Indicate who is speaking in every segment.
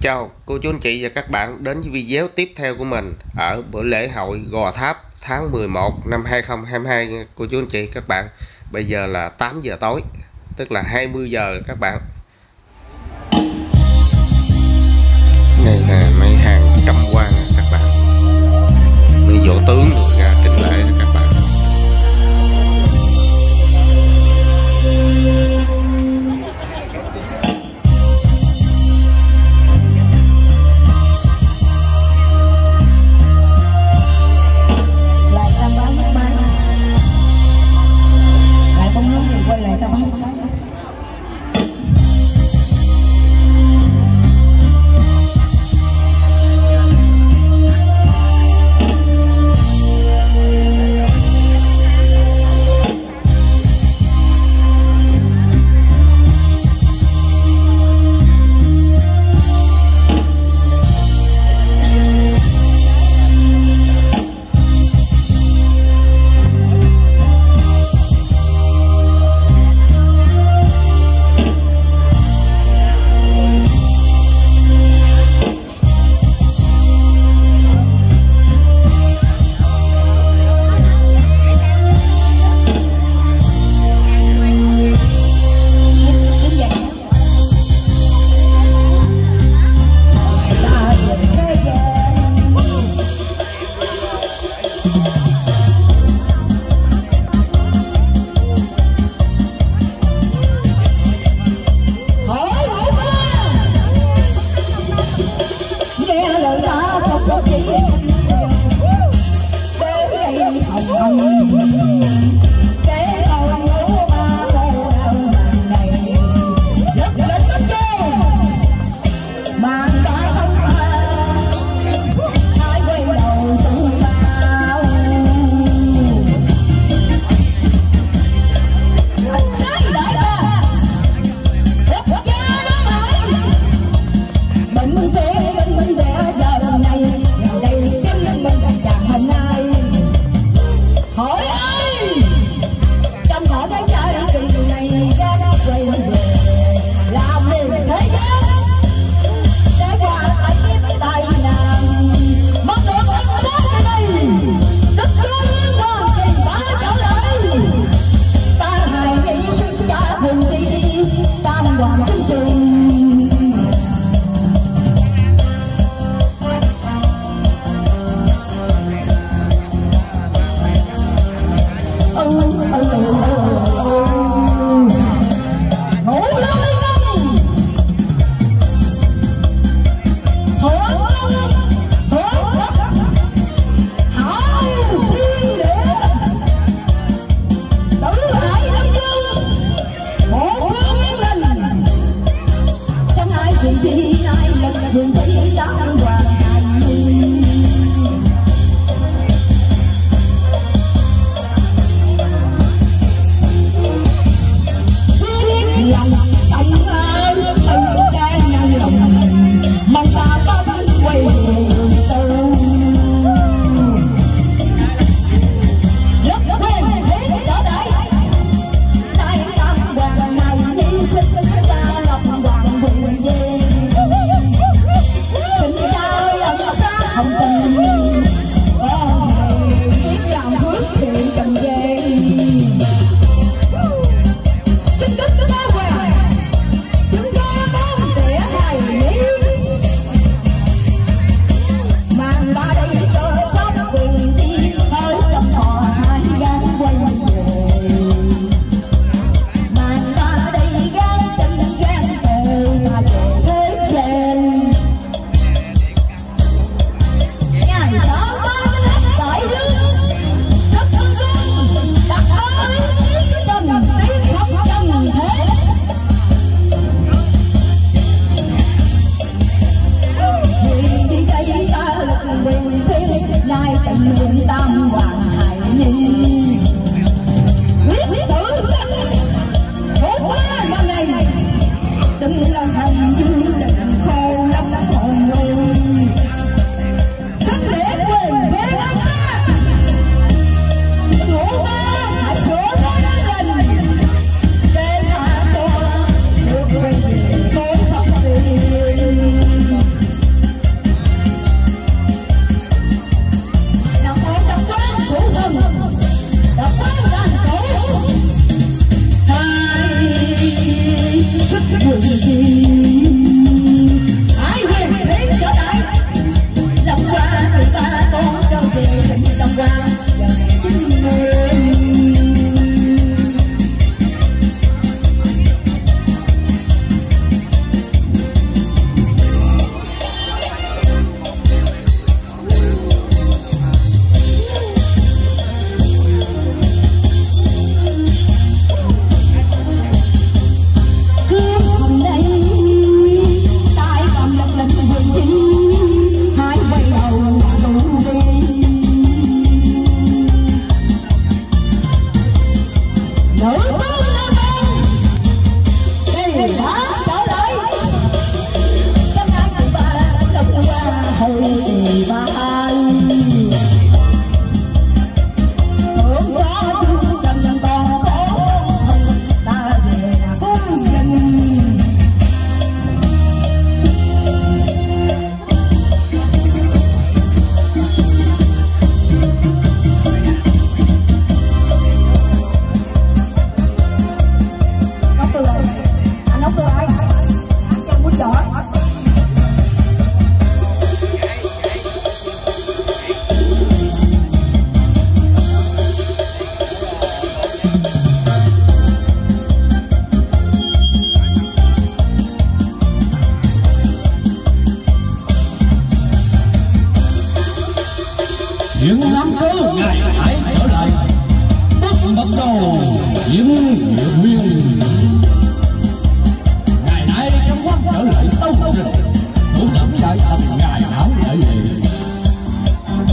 Speaker 1: Chào cô chú anh chị và các bạn đến với video tiếp theo của mình ở bữa lễ hội Gò Tháp tháng 11 năm 2022 cô chú anh chị, các bạn. Bây giờ là 8 giờ tối, tức là 20 giờ các bạn. Này là mấy hàng trăm quan các bạn. Mấy võ tướng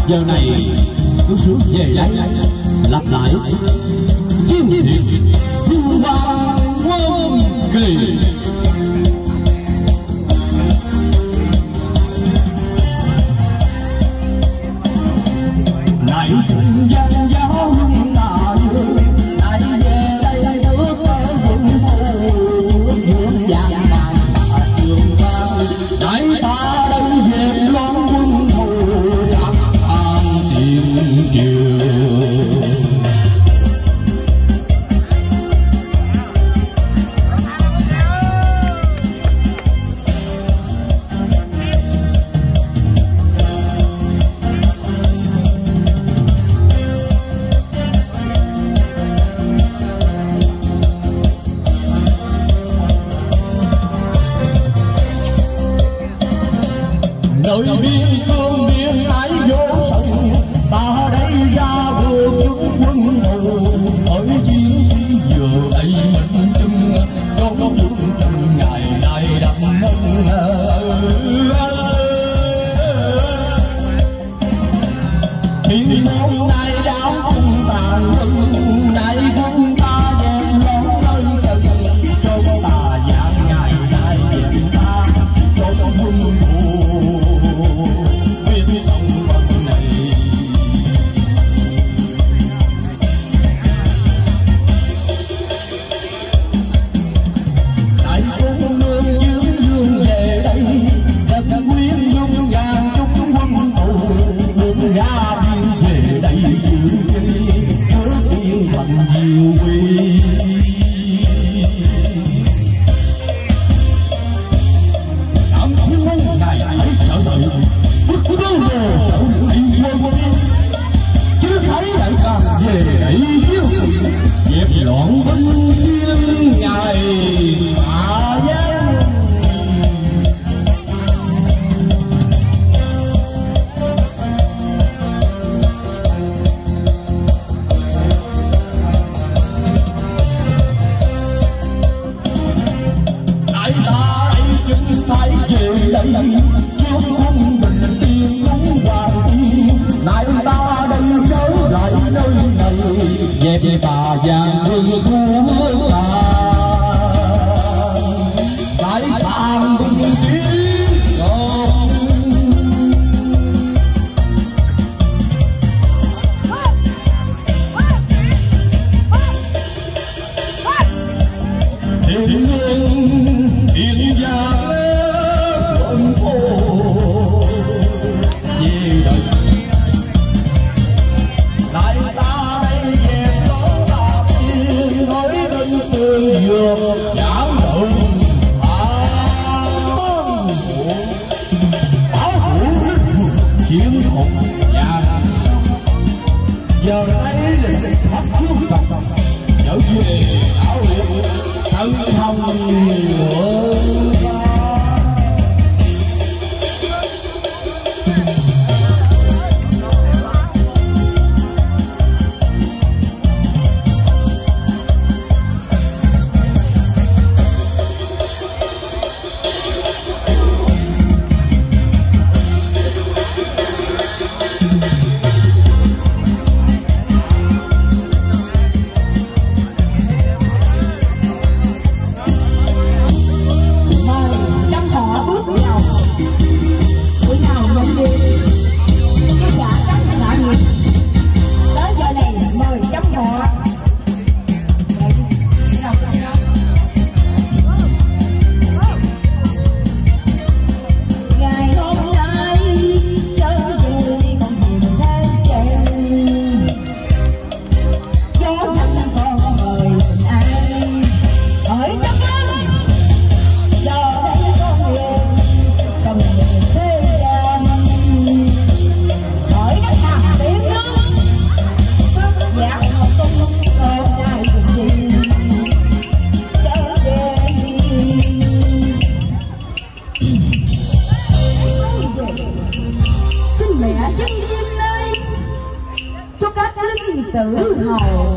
Speaker 2: giờ này
Speaker 3: cứ xuống về đây lặp lại. Chiêu thiệt thiên hoa quân kỳ. the root hole.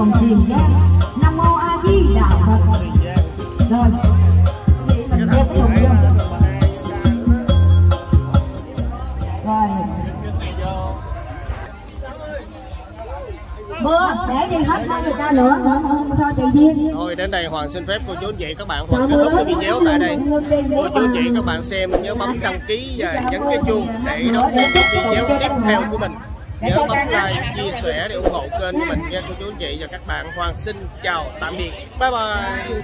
Speaker 3: đồng tiền giang.
Speaker 1: Nam mô a di đà phật. Rồi. Mình tiếp tục luôn rồi. Mưa để đi hết cho người ta nữa. Thôi
Speaker 4: đến đây hoàng xin phép cô chú chị các bạn hoàng kết thúc video tại đây. Cô chú chị các bạn xem nhớ bấm đăng ký và nhấn cái chuông để đón xem video tiếp theo của mình
Speaker 1: nhớ bấm like chia sẻ để ủng hộ kênh của mình nha. Cô chú anh chị và các bạn Hoàng xin chào tạm biệt. Bye bye